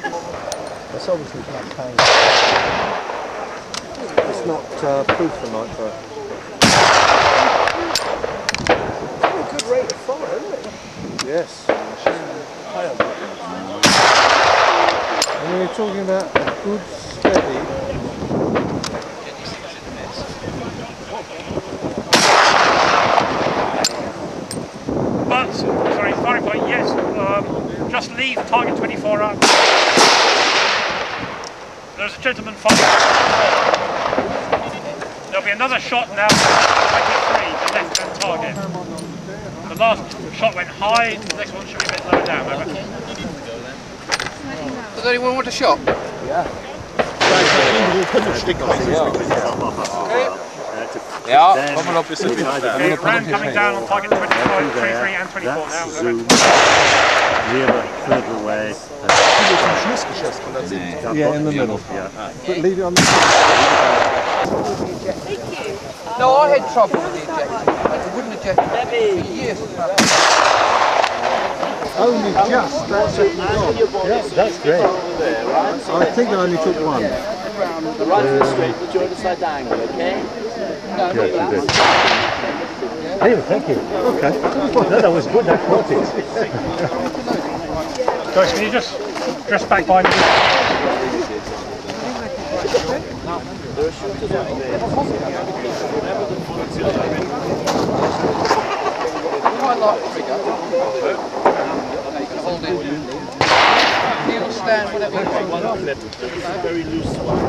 That's obviously black paint. It's not uh, proof for nitro. A good rate of fire, isn't it? Yes. And we were talking about a good steady But, sorry, firing point, yes. Um, just leave target 24 up. There's a gentleman firing. There'll be another shot now, 23, the left-hand target. The last shot went high, the next one should be a bit lower down, over. Does anyone want a shot? Ja, kommer upp i Okay, Ram coming down on target 25, 23 and 24 now. That's over. Zoom. Nearer, further away. Yeah, in the middle. Yeah. But leave it on the Thank you. No, I had trouble with the ejector. I wouldn't eject for years. Only just, that's it. Yeah, that's great. I think I only took one. The right foot straight, put your other side angle, okay? Hey, thank you. Okay. No, that was good. I caught it. Joyce, can you just dress back by me? You. Kneel, stand, whatever you want. Very loose one.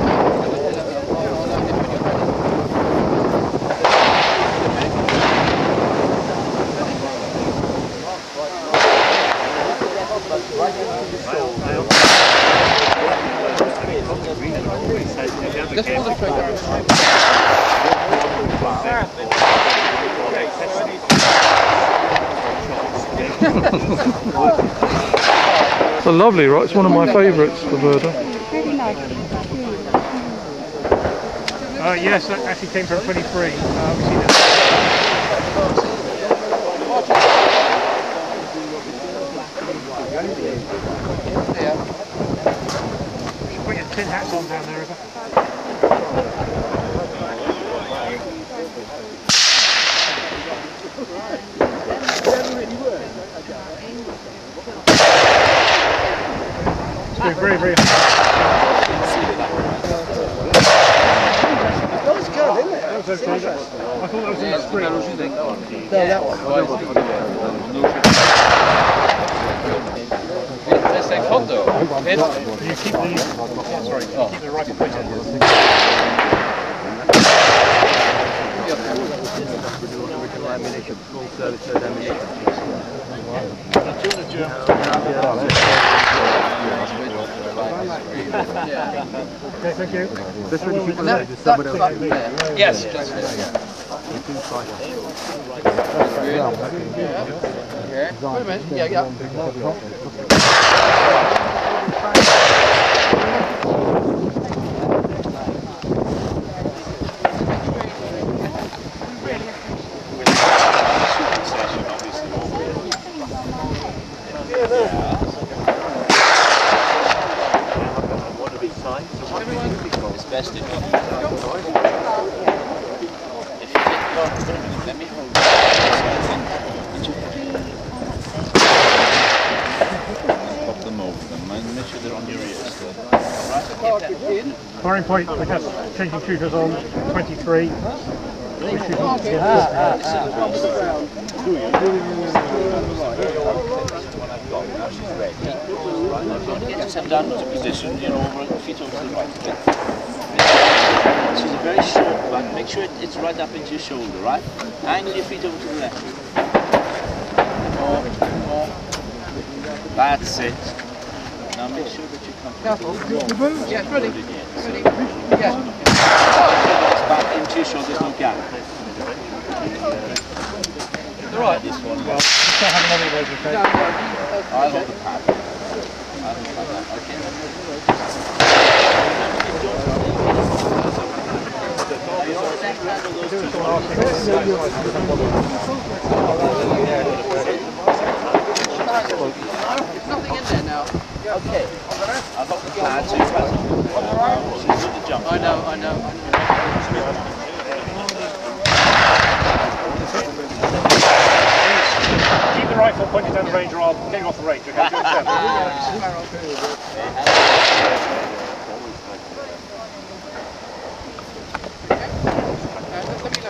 The. It's a lovely, right? It's one of my favourites, the Werder. Uh, yes, that actually came from 23. Uh, we see that. Yeah. Put your tin hats on down there, River. It's going very, very That was good, isn't it? That was okay. I thought that was in the spring. No, that one. Bäst en kondo. You keep the, sorry, you keep the rifle pointed. Okay, thank you. Yes. Yeah. Wait a minute. Yeah, yeah. It's best if you... If you get caught, let me hold it. Pop them over them and make sure they're on your ears. Alright? Firing point, we're just changing shooters on 23. We're shooting Get yourself down into position, you know, over, feet over the right a bit. She's a very short one. Make sure it- it's right up into your shoulder, right? Angle your feet over to the left. More, more. That's it. Now make sure that you come Careful. Yeah, ready. Ready. Yeah. it's back into your shoulder, there's no gap. All right. This one. Well, just don't have another of those, okay? No, no. I'll hold the pad. I'll hold the pad, okay? There's nothing I know. I know. Keep the rifle pointed down the range or I'll get you off the range. Okay, do it yourself. Uh, let let me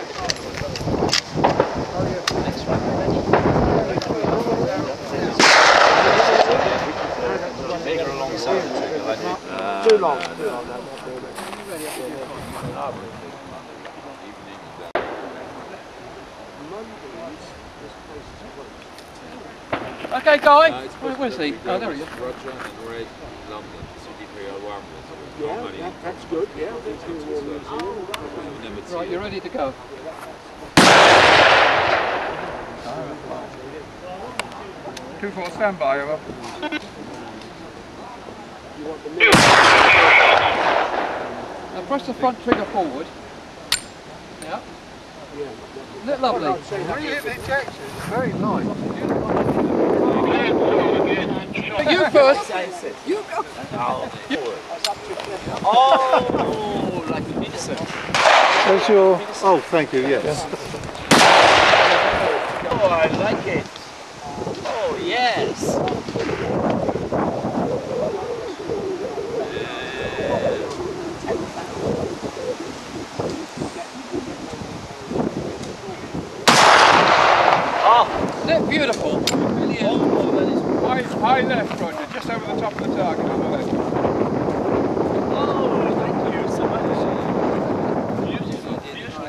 load it. Take her alongside the trigger, like Too long. Okay, Guy. Where, where's he? Oh, there he is. Roger and Red, London, CDPO Yeah, that, that's good. Yeah, that's good. Right, you're ready to go. Two four standby, over. Now press the front trigger forward. Yeah. Isn't it lovely? Very nice. You first. You go. Oh, like a innocent. There's your. Oh, thank you, yes. Oh, I like it. Oh, yes. Isn't it beautiful? High, high left, Roger, just over the top of the target on the left. Oh, thank you so much. Beautiful, beautiful.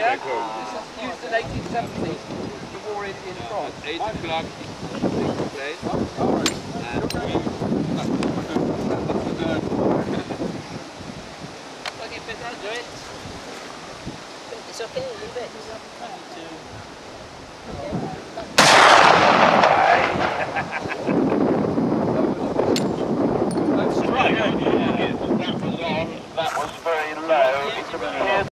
This is used in 1870s. The war in, in France. 8 o'clock. Okay, Peter, do it. It's okay, leave it. That was very low.